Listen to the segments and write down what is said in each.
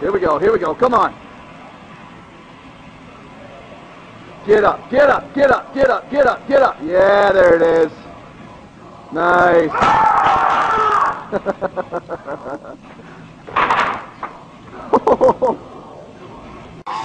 Here we go, here we go, come on. Get up, get up, get up, get up, get up, get up. Yeah, there it is. Nice.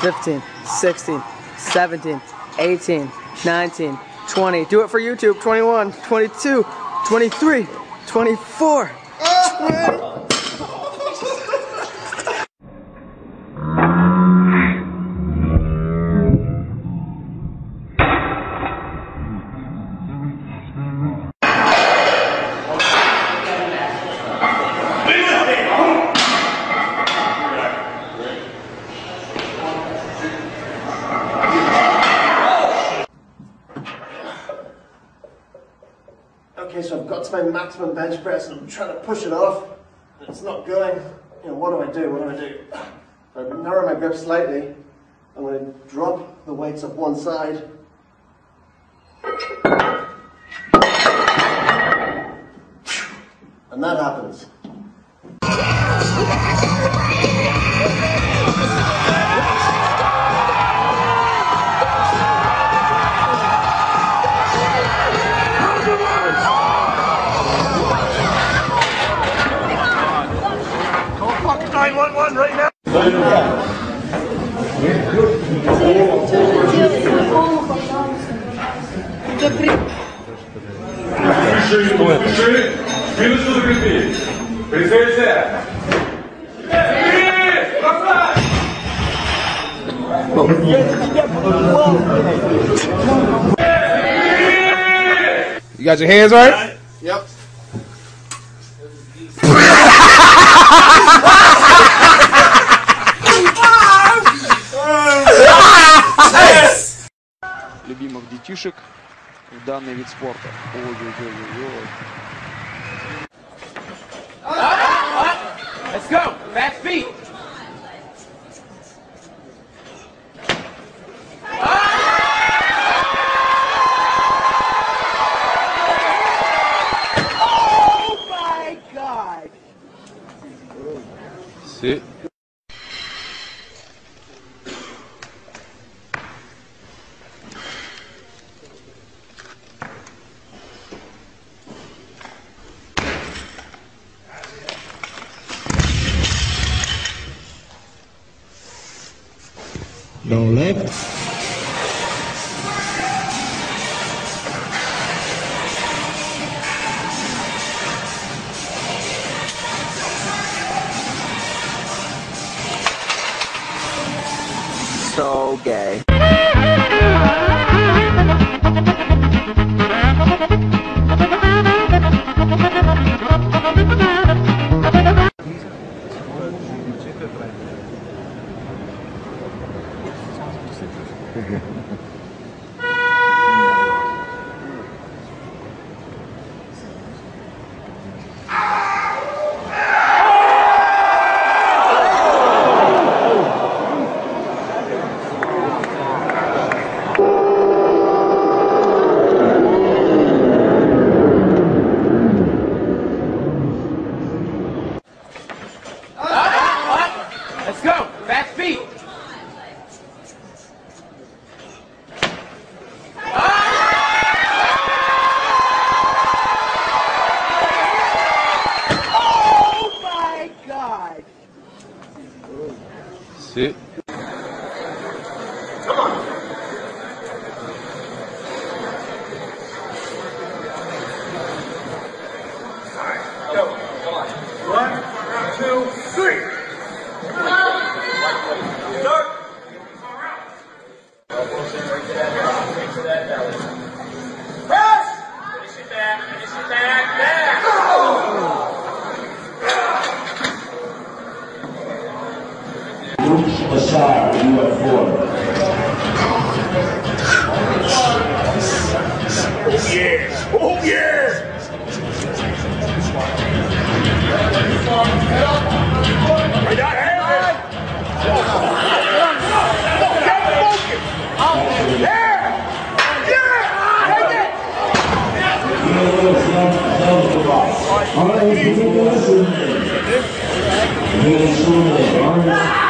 15, 16, 17, 18, 19, 20. Do it for YouTube. 21, 22, 23, 24, 20. Got my maximum bench press and I'm trying to push it off. and It's not going. You know, what do I do? What do I do? I narrow my grip slightly. I'm going to drop the weights up one side. And that happens. Да при... Дыши, Что это? Дыши. Минуту закрепи. Прицелься. You got your hands right? Yep. любимых детишек в данный вид спорта. Ой-ой-ой-ой. Let's go. Back feet. Oh my God. Sit. Go left. So gay. 行 You have four. Yeah. Oh yeah. Right, let's begin the lesson. Finish line. Yours is